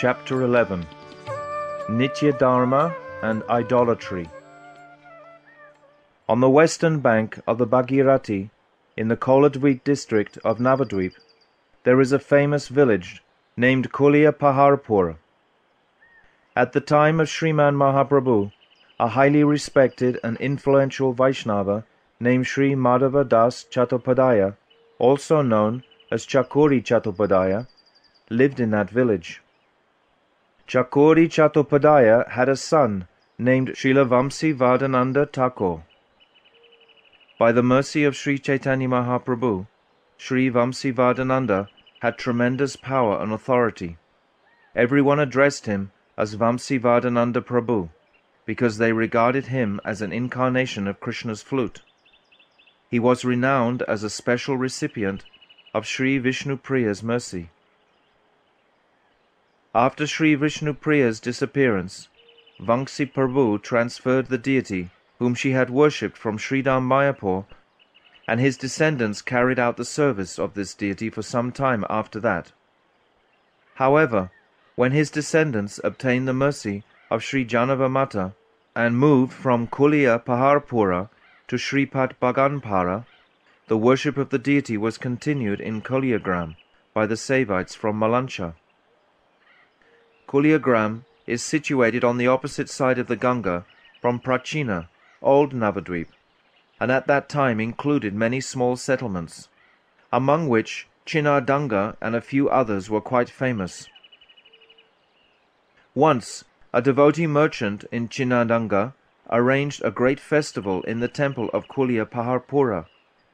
Chapter 11 Nitya Dharma and Idolatry On the western bank of the Bhagirathi, in the Koladvip district of Navadvip, there is a famous village named Kulia Paharpur. At the time of Sriman Mahaprabhu, a highly respected and influential Vaishnava named Sri Madhava Das Chattopadhyaya, also known as Chakuri Chattopadhyaya, lived in that village. Chakuri Chattopadhyaya had a son named Srila Vamsi Vadananda Thakur. By the mercy of Sri Chaitanya Mahaprabhu, Sri Vamsi Vadananda had tremendous power and authority. Everyone addressed him as Vamsi Vadananda Prabhu because they regarded him as an incarnation of Krishna's flute. He was renowned as a special recipient of Sri Vishnu Priya's mercy. After Sri Vishnu Priya's disappearance, Vamsi Prabhu transferred the deity whom she had worshipped from Sridham Mayapur, and his descendants carried out the service of this deity for some time after that. However, when his descendants obtained the mercy of Sri Jahnava Mata and moved from Kulia Paharpura to Sripat Baganpara, the worship of the deity was continued in Kuliagram by the sevaites from Malancha. Kuliagram is situated on the opposite side of the Ganga from Prachina, old Navadvip, and at that time included many small settlements, among which Chinardanga and a few others were quite famous. Once, a devotee merchant in Chinardanga arranged a great festival in the temple of Kulia Paharpura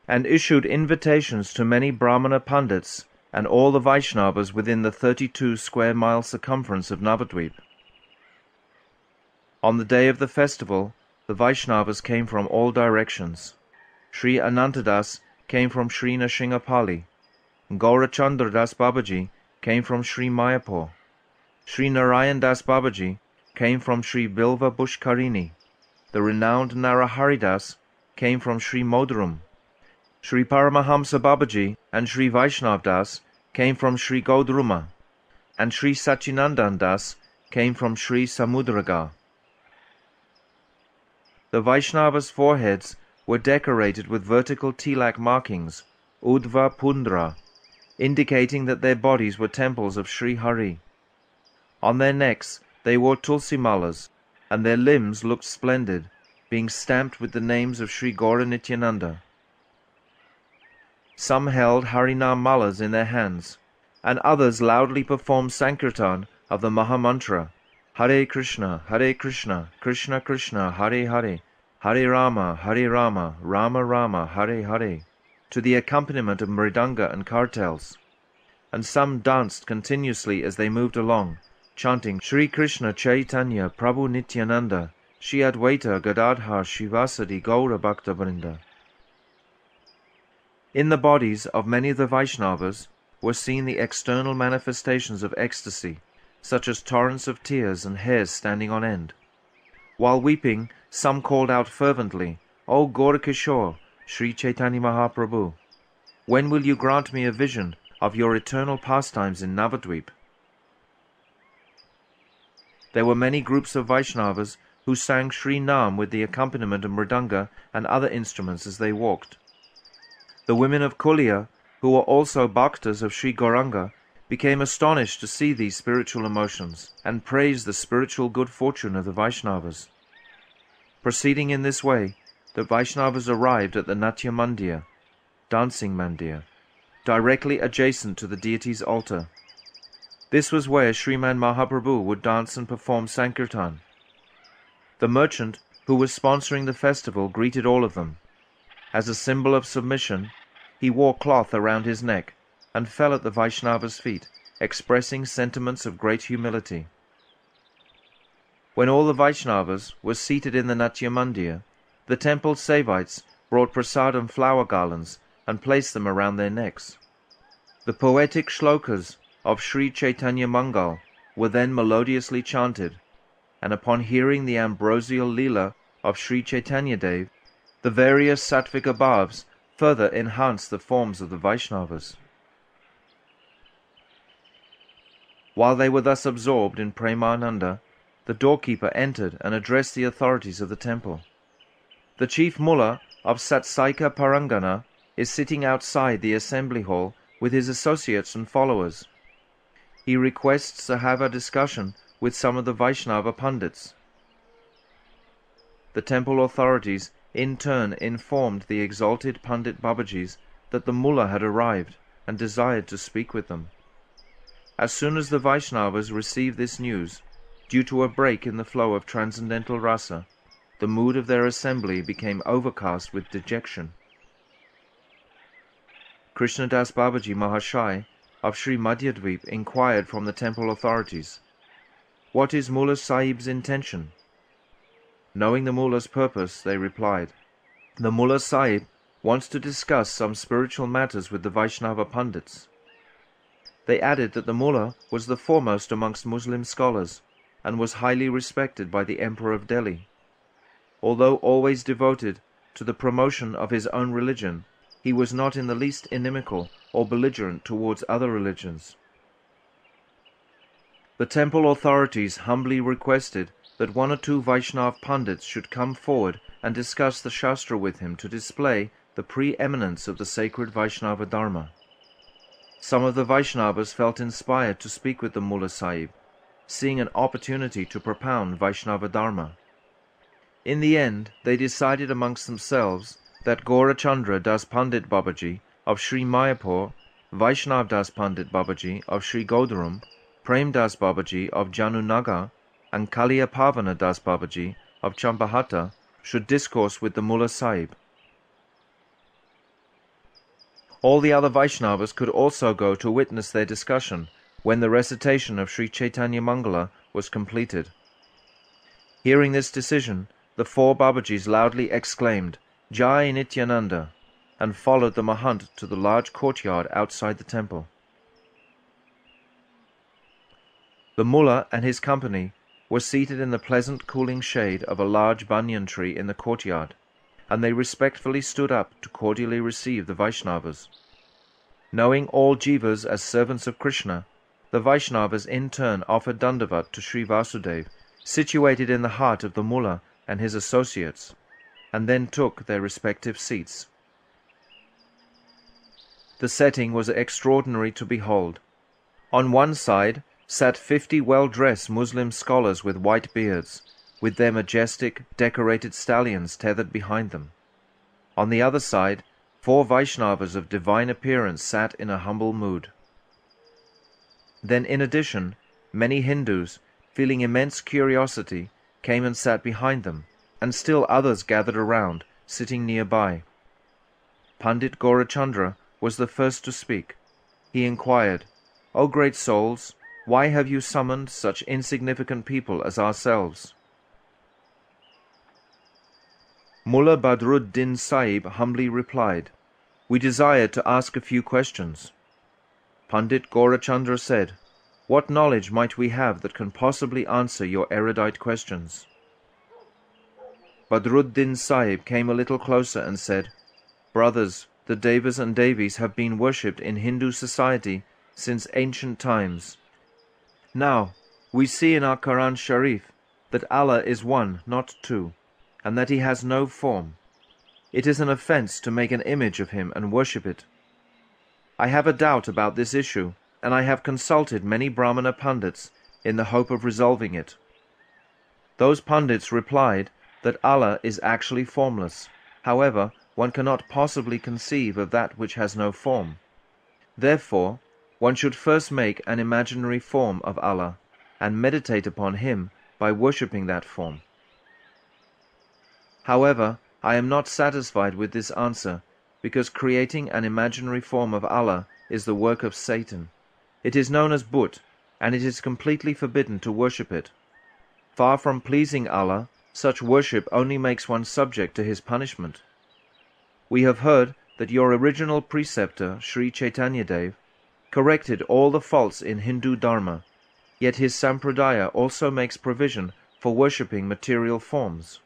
and issued invitations to many Brahmana Pandits and all the Vaishnavas within the 32 square mile circumference of Navadvip. On the day of the festival, the Vaishnavas came from all directions. Sri Anantadas came from Sri Nrsimhapali. Gaurachandra Das Babaji came from Sri Mayapur. Sri Narayan Das Babaji came from Sri Bilva Pushkarini. The renowned Naraharidas came from Sri Modaram. Sri Paramahamsa Babaji and Sri Vaishnav Das came from Sri Gaudruma, and Sri Sachinandan Das came from Sri Samudragar. The Vaishnavas' foreheads were decorated with vertical tilak markings, Urdhva Pundra, indicating that their bodies were temples of Sri Hari. On their necks they wore tulsi malas, and their limbs looked splendid, being stamped with the names of Sri Gaura Nityananda. Some held Harinam malas in their hands, and others loudly performed Sankirtan of the Mahamantra, Hare Krishna, Hare Krishna, Krishna Krishna, Hare Hare, Hare Rama, Hare Rama, Rama Rama, Hare Hare, to the accompaniment of mridanga and kartals. And some danced continuously as they moved along, chanting Sri Krishna Chaitanya Prabhu Nityananda, Shri Advaita Gadadhar Srivasadi Gaura Bhakta Vrinda. In the bodies of many of the Vaishnavas were seen the external manifestations of ecstasy, such as torrents of tears and hairs standing on end. While weeping, some called out fervently, O Gaurakishore, Sri Chaitanya Mahaprabhu, when will you grant me a vision of your eternal pastimes in Navadvip? There were many groups of Vaishnavas who sang Sri Nam with the accompaniment of mridanga and other instruments as they walked. The women of Kulia, who were also bhaktas of Sri Gauranga, became astonished to see these spiritual emotions and praised the spiritual good fortune of the Vaishnavas. Proceeding in this way, the Vaishnavas arrived at the Natya Mandir, dancing mandir, directly adjacent to the deity's altar. This was where Sriman Mahaprabhu would dance and perform Sankirtan. The merchant who was sponsoring the festival greeted all of them. As a symbol of submission, he wore cloth around his neck and fell at the Vaishnava's feet, expressing sentiments of great humility. When all the Vaishnavas were seated in the Natya Mandir, the temple sevaites brought prasadam flower garlands and placed them around their necks. The poetic shlokas of Sri Chaitanya Mangal were then melodiously chanted, and upon hearing the ambrosial lila of Sri Chaitanya Dev, the various sattvika bhavs further enhance the forms of the Vaishnavas. While they were thus absorbed in Premananda, the doorkeeper entered and addressed the authorities of the temple. The chief mullah of Satsaika Parangana is sitting outside the assembly hall with his associates and followers. He requests to have a discussion with some of the Vaishnava Pandits. The temple authorities in turn informed the exalted Pandit Babajis that the mullah had arrived and desired to speak with them. As soon as the Vaishnavas received this news, due to a break in the flow of transcendental rasa, the mood of their assembly became overcast with dejection. Krishnadas Babaji Mahashai of Sri Madhyadvip inquired from the temple authorities, What is Mullah Sahib's intention? Knowing the Mullah's purpose, they replied, The Mullah Sahib wants to discuss some spiritual matters with the Vaishnava Pandits. They added that the Mullah was the foremost amongst Muslim scholars and was highly respected by the Emperor of Delhi. Although always devoted to the promotion of his own religion, he was not in the least inimical or belligerent towards other religions. The temple authorities humbly requested that one or two Vaishnav Pandits should come forward and discuss the Shastra with him to display the preeminence of the sacred Vaishnava Dharma. Some of the Vaishnavas felt inspired to speak with the Mullah Sahib, seeing an opportunity to propound Vaishnava Dharma. In the end, they decided amongst themselves that Gaurachandra Das Pandit Babaji of Sri Mayapur, Vaishnav Das Pandit Babaji of Sri Godruma, Prem Das Babaji of Janunagar, and Kalia Pavana Das Babaji of Champahatta should discourse with the Mullah Sahib. All the other Vaishnavas could also go to witness their discussion when the recitation of Sri Chaitanya Mangala was completed. Hearing this decision, the four Babajis loudly exclaimed, Jai Nityananda, and followed the Mahant to the large courtyard outside the temple. The mullah and his company were seated in the pleasant cooling shade of a large banyan tree in the courtyard, and they respectfully stood up to cordially receive the Vaishnavas. Knowing all jivas as servants of Krishna, the Vaishnavas in turn offered Dandavat to Sri Vasudev, situated in the heart of the mullah and his associates, and then took their respective seats. The setting was extraordinary to behold. On one side sat fifty well-dressed Muslim scholars with white beards, with their majestic, decorated stallions tethered behind them. On the other side, four Vaishnavas of divine appearance sat in a humble mood. Then, in addition, many Hindus, feeling immense curiosity, came and sat behind them, and still others gathered around, sitting nearby. Pandit Gaurachandra was the first to speak. He inquired, O great souls, why have you summoned such insignificant people as ourselves? Mullah Badruddin Sahib humbly replied, We desire to ask a few questions. Pandit Gaurachandra said, What knowledge might we have that can possibly answer your erudite questions? Badruddin Sahib came a little closer and said, Brothers, the Devas and Devis have been worshipped in Hindu society since ancient times. Now, we see in our Quran Sharif that Allah is one, not two, and that He has no form. It is an offense to make an image of Him and worship it. I have a doubt about this issue, and I have consulted many Brahmana Pandits in the hope of resolving it. Those Pandits replied that Allah is actually formless. However, one cannot possibly conceive of that which has no form. Therefore, one should first make an imaginary form of Allah and meditate upon Him by worshipping that form. However, I am not satisfied with this answer because creating an imaginary form of Allah is the work of Satan. It is known as But, and it is completely forbidden to worship it. Far from pleasing Allah, such worship only makes one subject to his punishment. We have heard that your original preceptor, Sri Chaitanya Dev, corrected all the faults in Hindu Dharma, yet his Sampradaya also makes provision for worshipping material forms.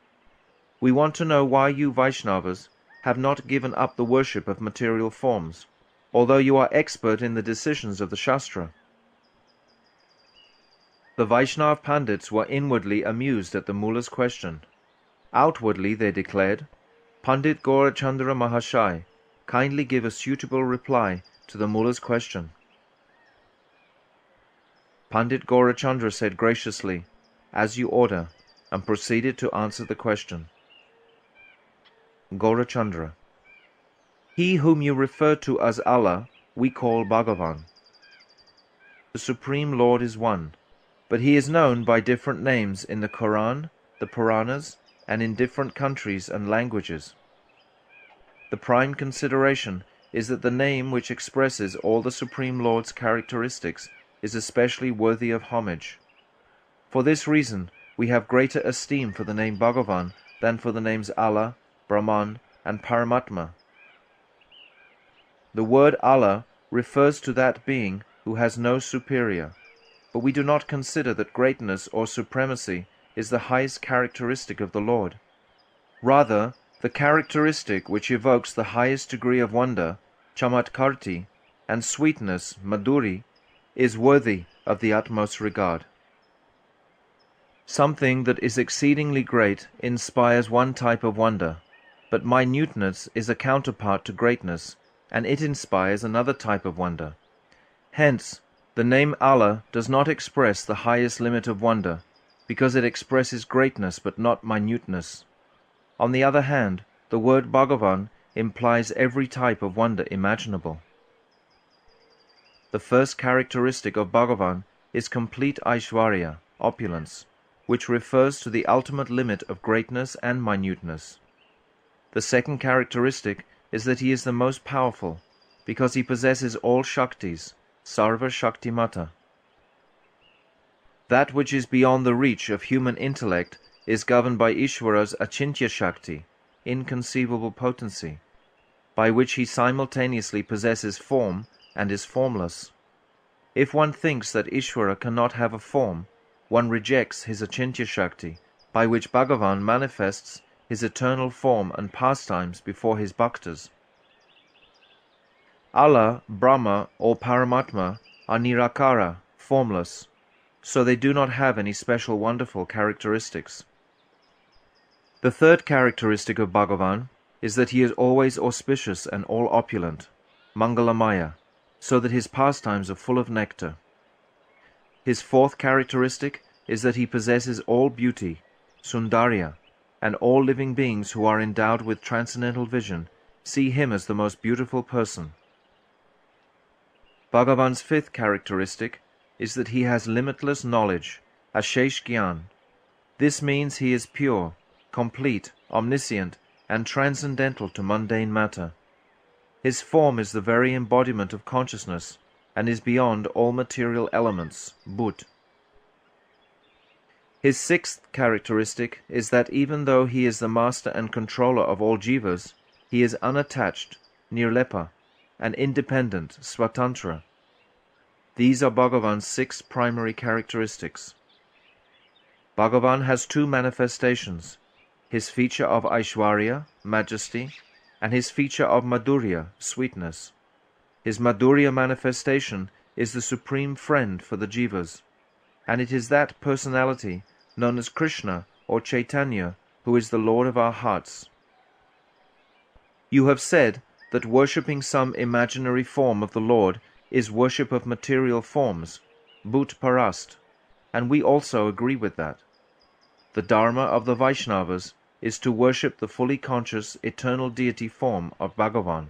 We want to know why you Vaishnavas have not given up the worship of material forms, although you are expert in the decisions of the Shastra. The Vaishnav Pandits were inwardly amused at the mullah's question. Outwardly they declared, Pandit Gaurachandra Mahashai, kindly give a suitable reply to the mullah's question. Pandit Gaurachandra said graciously, As you order, and proceeded to answer the question. Gaurachandra He whom you refer to as Allah, we call Bhagavan. The Supreme Lord is one, but he is known by different names in the Quran, the Puranas, and in different countries and languages. The prime consideration is that the name which expresses all the Supreme Lord's characteristics is especially worthy of homage. For this reason, we have greater esteem for the name Bhagavan than for the names Allah, Brahman, and Paramatma. The word Allah refers to that being who has no superior, but we do not consider that greatness or supremacy is the highest characteristic of the Lord. Rather, the characteristic which evokes the highest degree of wonder, chamatkarti, and sweetness, madhuri, is worthy of the utmost regard. Something that is exceedingly great inspires one type of wonder, but minuteness is a counterpart to greatness, and it inspires another type of wonder. Hence, the name Allah does not express the highest limit of wonder, because it expresses greatness but not minuteness. On the other hand, the word Bhagavan implies every type of wonder imaginable. The first characteristic of Bhagavan is complete Aishwarya, opulence, which refers to the ultimate limit of greatness and minuteness. The second characteristic is that he is the most powerful, because he possesses all Shaktis, Sarva Shaktimata. That which is beyond the reach of human intellect is governed by Ishvara's Achintya Shakti, inconceivable potency, by which he simultaneously possesses form and is formless. If one thinks that Ishvara cannot have a form, one rejects his Achintya Shakti, by which Bhagavan manifests his eternal form and pastimes before his bhaktas. Allah, Brahma, or Paramatma are Nirakara, formless, so they do not have any special wonderful characteristics. The third characteristic of Bhagavan is that he is always auspicious and all opulent, Mangalamaya, so that his pastimes are full of nectar. His fourth characteristic is that he possesses all beauty, Sundarya, and all living beings who are endowed with transcendental vision see him as the most beautiful person. Bhagavan's fifth characteristic is that he has limitless knowledge, Ashesh Gyan. This means he is pure, complete, omniscient, and transcendental to mundane matter. His form is the very embodiment of consciousness and is beyond all material elements, Bhut. His sixth characteristic is that even though he is the master and controller of all jivas, he is unattached, nirlepa, and independent, swatantra. These are Bhagavan's six primary characteristics. Bhagavan has two manifestations, his feature of Aishwarya, majesty, and his feature of Madhurya, sweetness. His Madhurya manifestation is the supreme friend for the jivas, and it is that personality known as Krishna or Chaitanya who is the Lord of our hearts. You have said that worshipping some imaginary form of the Lord is worship of material forms, Bhut Parast, and we also agree with that. The Dharma of the Vaishnavas is to worship the fully conscious eternal deity form of Bhagavan.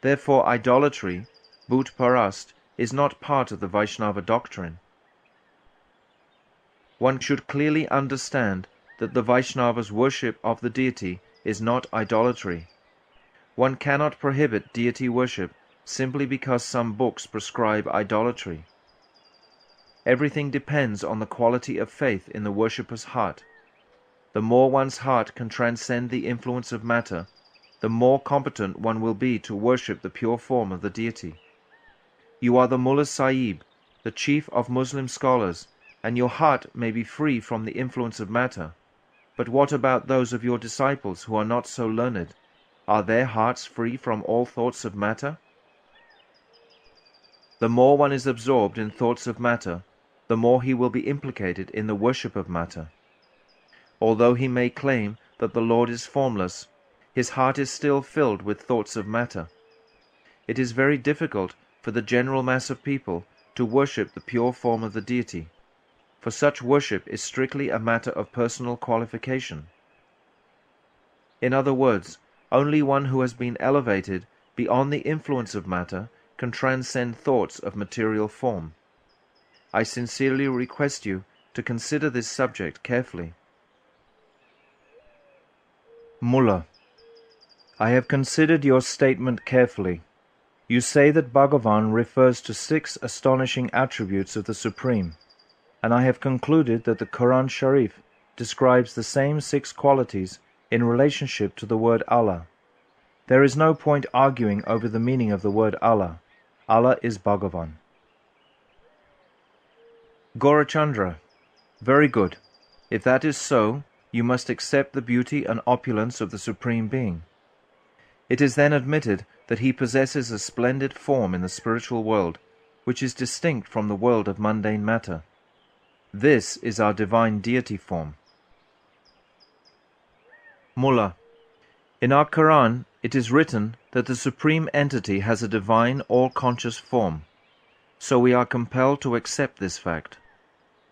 Therefore idolatry, Bhut Parast, is not part of the Vaishnava doctrine. One should clearly understand that the Vaishnava's worship of the deity is not idolatry. One cannot prohibit deity worship simply because some books prescribe idolatry. Everything depends on the quality of faith in the worshipper's heart. The more one's heart can transcend the influence of matter, the more competent one will be to worship the pure form of the deity. You are the Mullah Sahib, the chief of Muslim scholars, and your heart may be free from the influence of matter. But what about those of your disciples who are not so learned? Are their hearts free from all thoughts of matter? The more one is absorbed in thoughts of matter, the more he will be implicated in the worship of matter. Although he may claim that the Lord is formless, his heart is still filled with thoughts of matter. It is very difficult for the general mass of people to worship the pure form of the deity, for such worship is strictly a matter of personal qualification. In other words, only one who has been elevated beyond the influence of matter can transcend thoughts of material form. I sincerely request you to consider this subject carefully. Mullah, I have considered your statement carefully. You say that Bhagavan refers to six astonishing attributes of the Supreme, and I have concluded that the Quran Sharif describes the same six qualities in relationship to the word Allah. There is no point arguing over the meaning of the word Allah. Allah is Bhagavan. Gaurachandra, very good. If that is so, you must accept the beauty and opulence of the Supreme Being. It is then admitted that he possesses a splendid form in the spiritual world, which is distinct from the world of mundane matter. This is our divine deity form. Mullah. In our Quran, it is written that the Supreme Entity has a divine, all-conscious form, so we are compelled to accept this fact.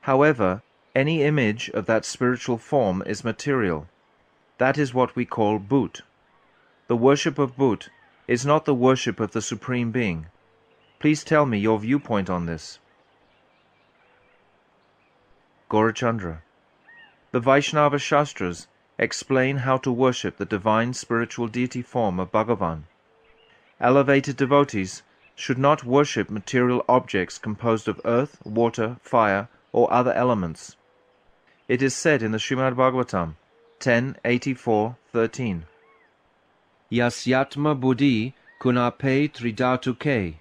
However, any image of that spiritual form is material. That is what we call Bhut. The worship of Bhut is not the worship of the Supreme Being. Please tell me your viewpoint on this. Gaurachandra. The Vaishnava Shastras explain how to worship the divine spiritual deity form of Bhagavan. Elevated devotees should not worship material objects composed of earth, water, fire, or other elements. It is said in the Srimad Bhagavatam 10.84.13 Yasyatma buddhi kunape tridatuke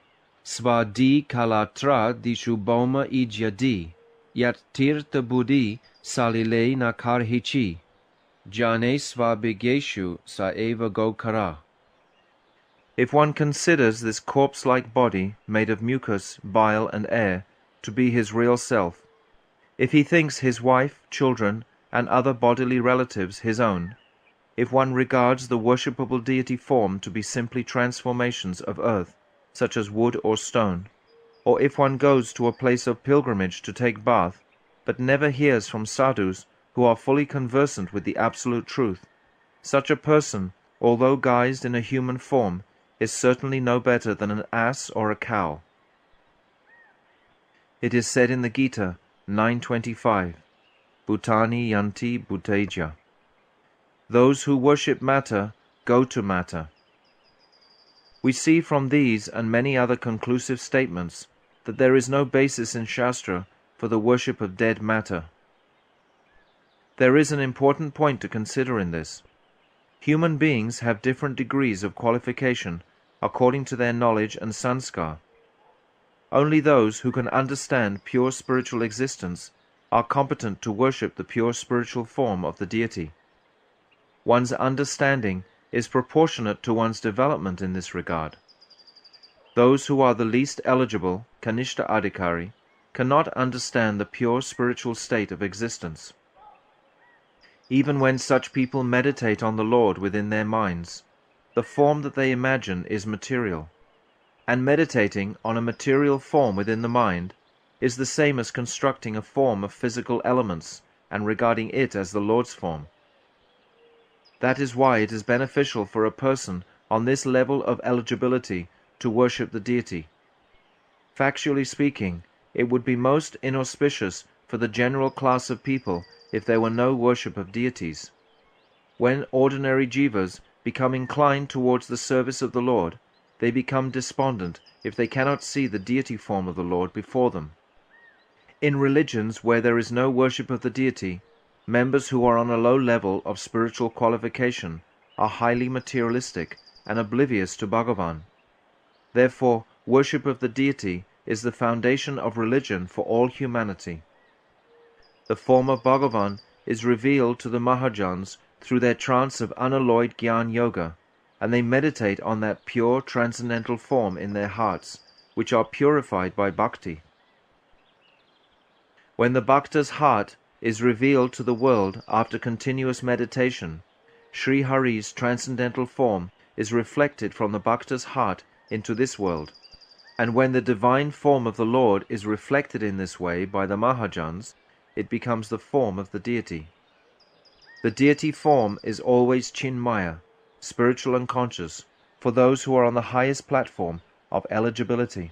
svadi kalatra dishuboma ijyadi yat tirtha buddhi salile nakarhichi jane svabigeshu saeva gokara If one considers this corpse-like body made of mucus, bile and air to be his real self, if he thinks his wife, children, and other bodily relatives his own, if one regards the worshipable deity form to be simply transformations of earth, such as wood or stone, or if one goes to a place of pilgrimage to take bath, but never hears from sadhus who are fully conversant with the absolute truth, such a person, although guised in a human form, is certainly no better than an ass or a cow. It is said in the Gita, 925 Bhutani Yanti Bhutejya those who worship matter go to matter. We see from these and many other conclusive statements that there is no basis in Shastra for the worship of dead matter. There is an important point to consider in this. Human beings have different degrees of qualification according to their knowledge and sanskar. Only those who can understand pure spiritual existence are competent to worship the pure spiritual form of the deity. One's understanding is proportionate to one's development in this regard. Those who are the least eligible, Kanishta Adhikari, cannot understand the pure spiritual state of existence. Even when such people meditate on the Lord within their minds, the form that they imagine is material, and meditating on a material form within the mind is the same as constructing a form of physical elements and regarding it as the Lord's form. That is why it is beneficial for a person on this level of eligibility to worship the deity. Factually speaking, it would be most inauspicious for the general class of people if there were no worship of deities. When ordinary jivas become inclined towards the service of the Lord, they become despondent if they cannot see the deity form of the Lord before them. In religions where there is no worship of the deity, Members who are on a low level of spiritual qualification are highly materialistic and oblivious to Bhagavan. Therefore, worship of the deity is the foundation of religion for all humanity. The form of Bhagavan is revealed to the Mahajans through their trance of unalloyed Gyan Yoga, and they meditate on that pure transcendental form in their hearts, which are purified by bhakti. When the Bhakta's heart is revealed to the world after continuous meditation, Sri Hari's transcendental form is reflected from the Bhakta's heart into this world. And when the divine form of the Lord is reflected in this way by the Mahajans, it becomes the form of the deity. The deity form is always Chinmaya, spiritual and conscious, for those who are on the highest platform of eligibility.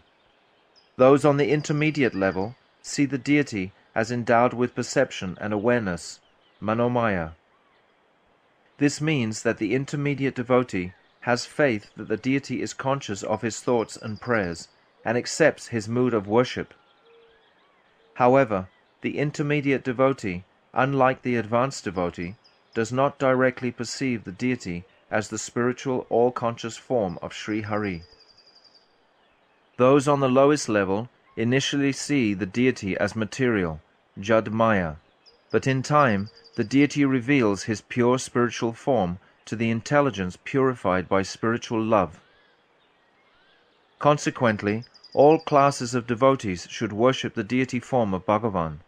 Those on the intermediate level see the deity as endowed with perception and awareness, Manomaya. This means that the intermediate devotee has faith that the deity is conscious of his thoughts and prayers and accepts his mood of worship. However, the intermediate devotee, unlike the advanced devotee, does not directly perceive the deity as the spiritual all-conscious form of Sri Hari. Those on the lowest level initially see the deity as material, Jad Maya, but in time the deity reveals his pure spiritual form to the intelligence purified by spiritual love. Consequently, all classes of devotees should worship the deity form of Bhagavan.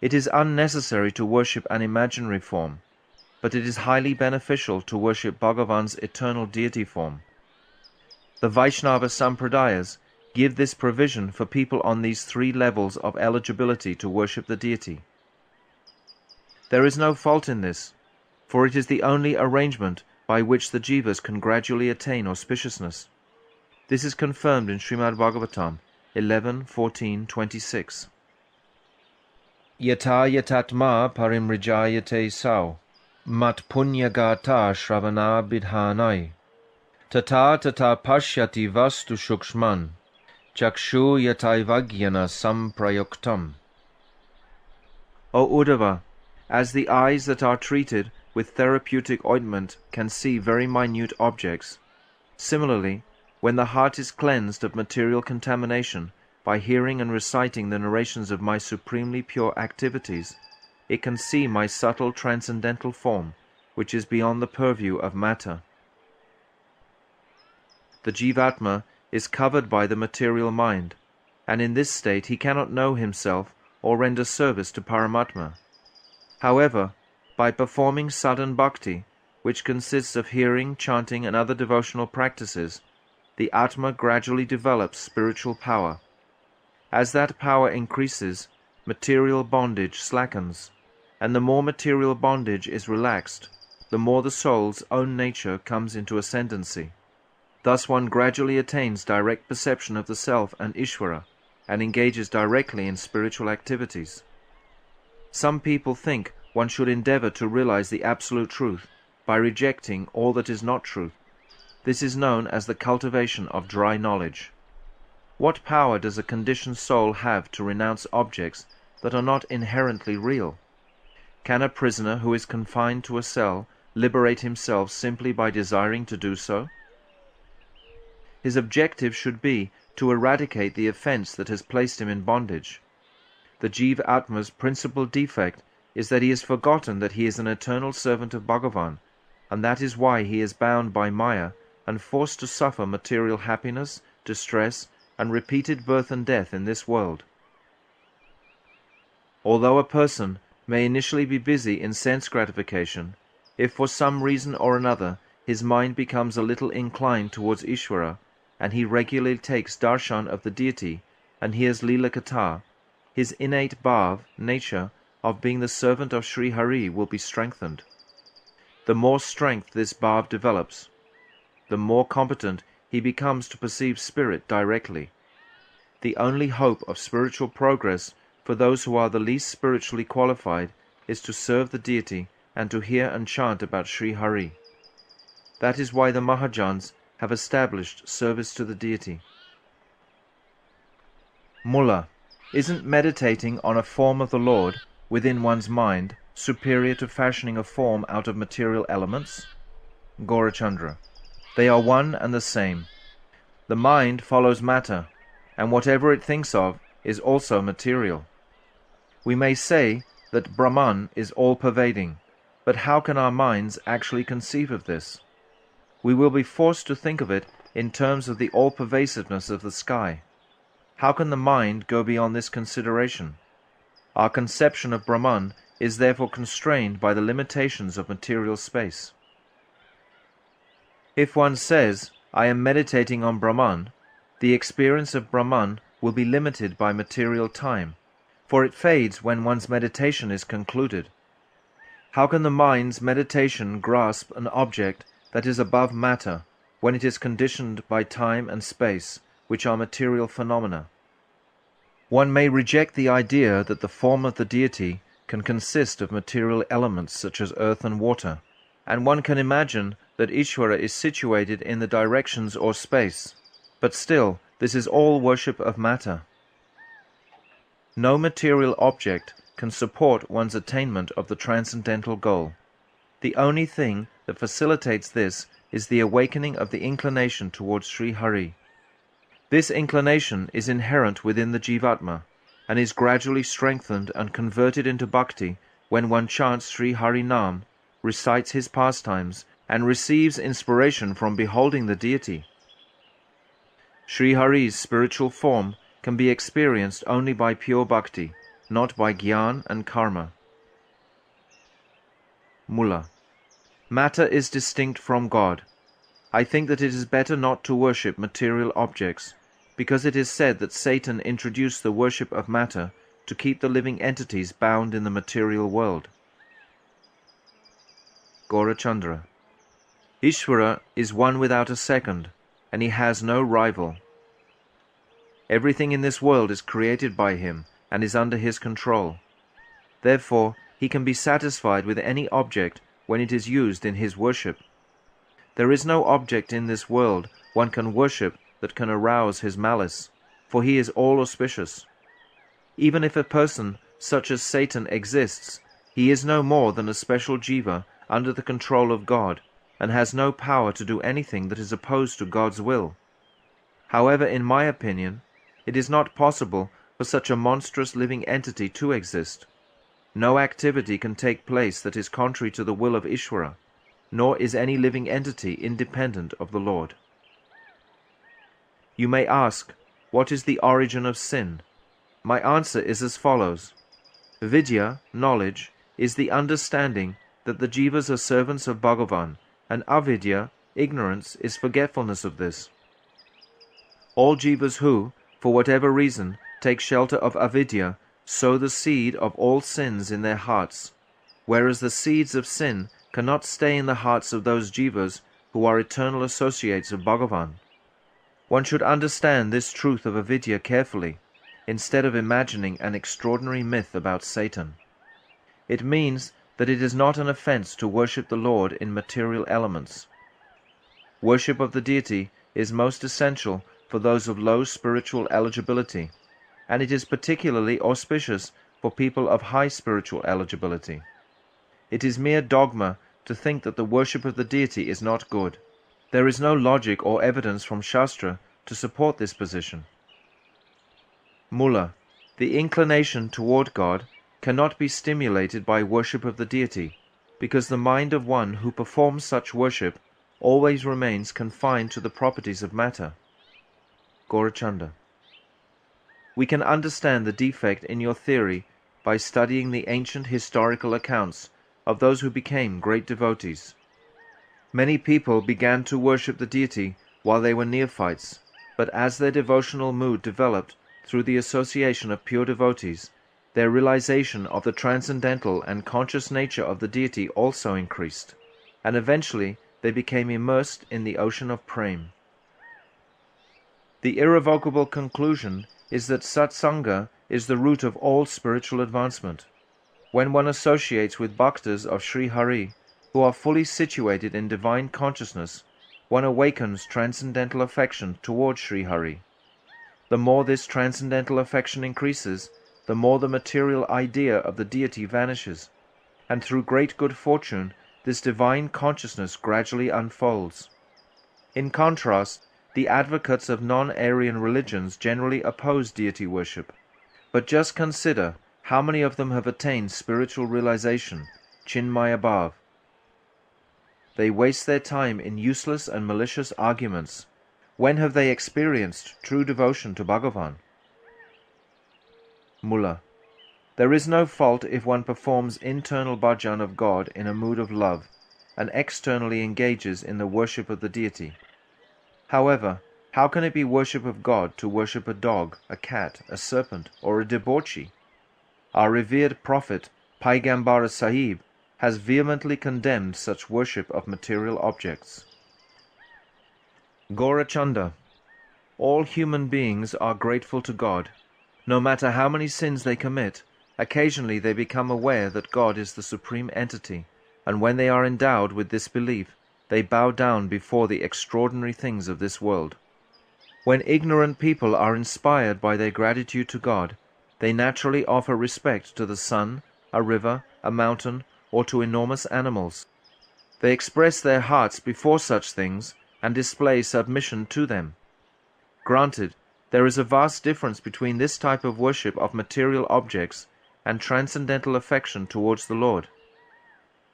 It is unnecessary to worship an imaginary form, but it is highly beneficial to worship Bhagavan's eternal deity form. The Vaishnava Sampradayas give this provision for people on these three levels of eligibility to worship the deity. There is no fault in this, for it is the only arrangement by which the jivas can gradually attain auspiciousness. This is confirmed in Srimad Bhagavatam 11, 14, 26. Yata yatatma parimrijayate sau mat punyagata shravana bidhanai tata tata pashyati vastu shukshman chakshu yataivagyana samprayuktam. O Uddhava, as the eyes that are treated with therapeutic ointment can see very minute objects, similarly, when the heart is cleansed of material contamination by hearing and reciting the narrations of my supremely pure activities, it can see my subtle transcendental form, which is beyond the purview of matter. The Jivatma is covered by the material mind, and in this state he cannot know himself or render service to Paramatma. However, by performing sadhan bhakti, which consists of hearing, chanting, and other devotional practices, the Atma gradually develops spiritual power. As that power increases, material bondage slackens, and the more material bondage is relaxed, the more the soul's own nature comes into ascendancy. Thus one gradually attains direct perception of the self and Ishvara, and engages directly in spiritual activities. Some people think one should endeavor to realize the absolute truth by rejecting all that is not truth. This is known as the cultivation of dry knowledge. What power does a conditioned soul have to renounce objects that are not inherently real? Can a prisoner who is confined to a cell liberate himself simply by desiring to do so? His objective should be to eradicate the offense that has placed him in bondage. The Jiva Atma's principal defect is that he has forgotten that he is an eternal servant of Bhagavan, and that is why he is bound by Maya and forced to suffer material happiness, distress, and repeated birth and death in this world. Although a person may initially be busy in sense gratification, if for some reason or another his mind becomes a little inclined towards Ishvara, and he regularly takes darshan of the deity and hears Lila Katha, his innate bhav, nature, of being the servant of Sri Hari will be strengthened. The more strength this bhav develops, the more competent he becomes to perceive spirit directly. The only hope of spiritual progress for those who are the least spiritually qualified is to serve the deity and to hear and chant about Sri Hari. That is why the Mahajans have established service to the deity. Mulla, isn't meditating on a form of the Lord within one's mind superior to fashioning a form out of material elements? Gaurachandra. They are one and the same. The mind follows matter, and whatever it thinks of is also material. We may say that Brahman is all-pervading, but how can our minds actually conceive of this? We will be forced to think of it in terms of the all-pervasiveness of the sky. How can the mind go beyond this consideration? Our conception of Brahman is therefore constrained by the limitations of material space. If one says, I am meditating on Brahman, the experience of Brahman will be limited by material time, for it fades when one's meditation is concluded. How can the mind's meditation grasp an object that is above matter when it is conditioned by time and space, which are material phenomena? One may reject the idea that the form of the deity can consist of material elements such as earth and water, and one can imagine that Ishvara is situated in the directions or space, but still this is all worship of matter. No material object can support one's attainment of the transcendental goal. The only thing that facilitates this is the awakening of the inclination towards Sri Hari. This inclination is inherent within the Jivatma and is gradually strengthened and converted into bhakti when one chants Sri Hari Nam, recites his pastimes, and receives inspiration from beholding the deity. Sri Hari's spiritual form can be experienced only by pure bhakti, not by gyan and karma. Mulla. Matter is distinct from God. I think that it is better not to worship material objects, because it is said that Satan introduced the worship of matter to keep the living entities bound in the material world. Gaurachandra. Ishvara is one without a second, and he has no rival. Everything in this world is created by him and is under his control. Therefore, he can be satisfied with any object when it is used in his worship. There is no object in this world one can worship that can arouse his malice, for he is all auspicious. Even if a person such as Satan exists, he is no more than a special jiva under the control of God, and has no power to do anything that is opposed to God's will. However, in my opinion, it is not possible for such a monstrous living entity to exist. No activity can take place that is contrary to the will of Ishvara, nor is any living entity independent of the Lord. You may ask, What is the origin of sin? My answer is as follows. Vidya, knowledge, is the understanding that the jivas are servants of Bhagavan, and avidya, ignorance, is forgetfulness of this. All jivas who, for whatever reason, take shelter of avidya sow the seed of all sins in their hearts, whereas the seeds of sin cannot stay in the hearts of those jivas who are eternal associates of Bhagavan. One should understand this truth of avidya carefully, instead of imagining an extraordinary myth about Satan. It means that it is not an offense to worship the Lord in material elements. Worship of the deity is most essential for those of low spiritual eligibility, and it is particularly auspicious for people of high spiritual eligibility. It is mere dogma to think that the worship of the deity is not good. There is no logic or evidence from Shastra to support this position. Mulla, the inclination toward God cannot be stimulated by worship of the deity, because the mind of one who performs such worship always remains confined to the properties of matter. Gaurachandra. We can understand the defect in your theory by studying the ancient historical accounts of those who became great devotees. Many people began to worship the deity while they were neophytes, but as their devotional mood developed through the association of pure devotees, their realization of the transcendental and conscious nature of the deity also increased, and eventually they became immersed in the ocean of prem. The irrevocable conclusion is that satsanga is the root of all spiritual advancement. When one associates with bhaktas of Sri Hari, who are fully situated in divine consciousness, one awakens transcendental affection towards Sri Hari. The more this transcendental affection increases, the more the material idea of the deity vanishes, and through great good fortune this divine consciousness gradually unfolds. In contrast, the advocates of non-Aryan religions generally oppose deity worship, but just consider how many of them have attained spiritual realization, Chinmaya Bhav, they waste their time in useless and malicious arguments. When have they experienced true devotion to Bhagavan? Mulla. There is no fault if one performs internal bhajan of God in a mood of love and externally engages in the worship of the deity. However, how can it be worship of God to worship a dog, a cat, a serpent, or a debauchee? Our revered prophet, Paigambara Sahib, has vehemently condemned such worship of material objects. Gaurachandra All human beings are grateful to God. No matter how many sins they commit, occasionally they become aware that God is the supreme entity, and when they are endowed with this belief, they bow down before the extraordinary things of this world. When ignorant people are inspired by their gratitude to God, they naturally offer respect to the sun, a river, a mountain, or to enormous animals. They express their hearts before such things and display submission to them. Granted, there is a vast difference between this type of worship of material objects and transcendental affection towards the Lord.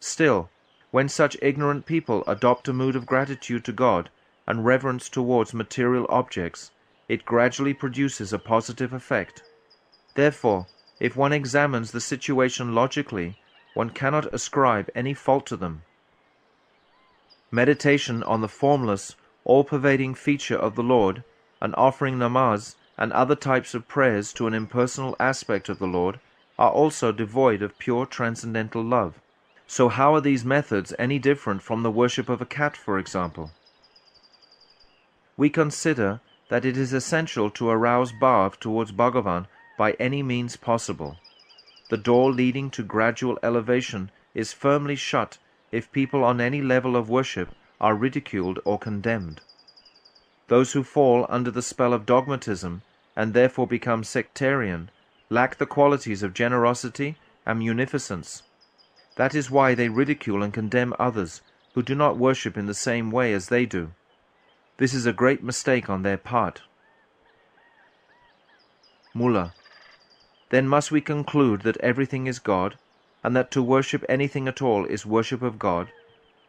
Still, when such ignorant people adopt a mood of gratitude to God and reverence towards material objects, it gradually produces a positive effect. Therefore, if one examines the situation logically, one cannot ascribe any fault to them. Meditation on the formless, all-pervading feature of the Lord, and offering namaz and other types of prayers to an impersonal aspect of the Lord are also devoid of pure transcendental love. So how are these methods any different from the worship of a cat, for example? We consider that it is essential to arouse bhav towards Bhagavan by any means possible. The door leading to gradual elevation is firmly shut if people on any level of worship are ridiculed or condemned. Those who fall under the spell of dogmatism and therefore become sectarian lack the qualities of generosity and munificence. That is why they ridicule and condemn others who do not worship in the same way as they do. This is a great mistake on their part. Mullah. Then must we conclude that everything is God and that to worship anything at all is worship of God,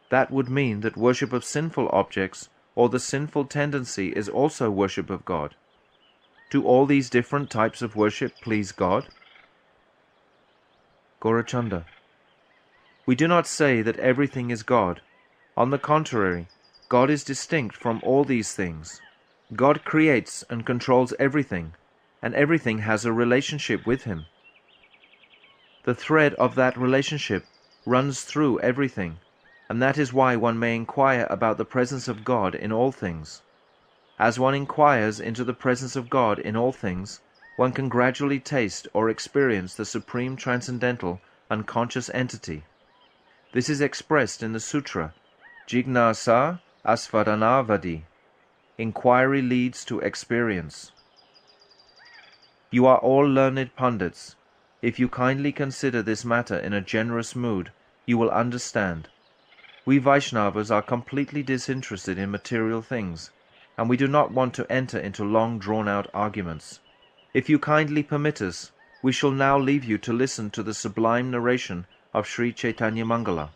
that would mean that worship of sinful objects or the sinful tendency is also worship of God. Do all these different types of worship please God? Gaurachandra. We do not say that everything is God. On the contrary, God is distinct from all these things. God creates and controls everything, and everything has a relationship with Him. The thread of that relationship runs through everything, and that is why one may inquire about the presence of God in all things. As one inquires into the presence of God in all things, one can gradually taste or experience the supreme transcendental unconscious entity. This is expressed in the sutra Jijnasa Asvadanavadhi. Inquiry leads to experience. You are all learned pundits. If you kindly consider this matter in a generous mood, you will understand. We Vaishnavas are completely disinterested in material things, and we do not want to enter into long drawn-out arguments. If you kindly permit us, we shall now leave you to listen to the sublime narration of Sri Chaitanya Mangala.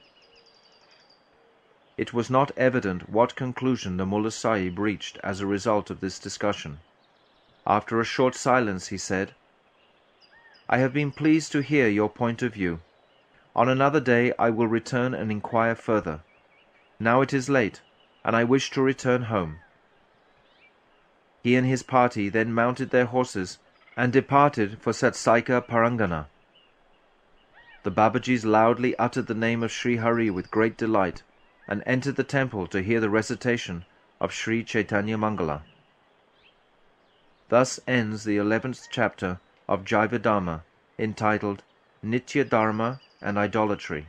It was not evident what conclusion the Mullah Sahib reached as a result of this discussion. After a short silence he said, I have been pleased to hear your point of view. On another day I will return and inquire further. Now it is late, and I wish to return home. He and his party then mounted their horses and departed for Satsaika Parangana. The Babajis loudly uttered the name of Sri Hari with great delight and entered the temple to hear the recitation of Sri Chaitanya Mangala. Thus ends the eleventh chapter of Jaiva-Dharma entitled Nitya Dharma and Idolatry.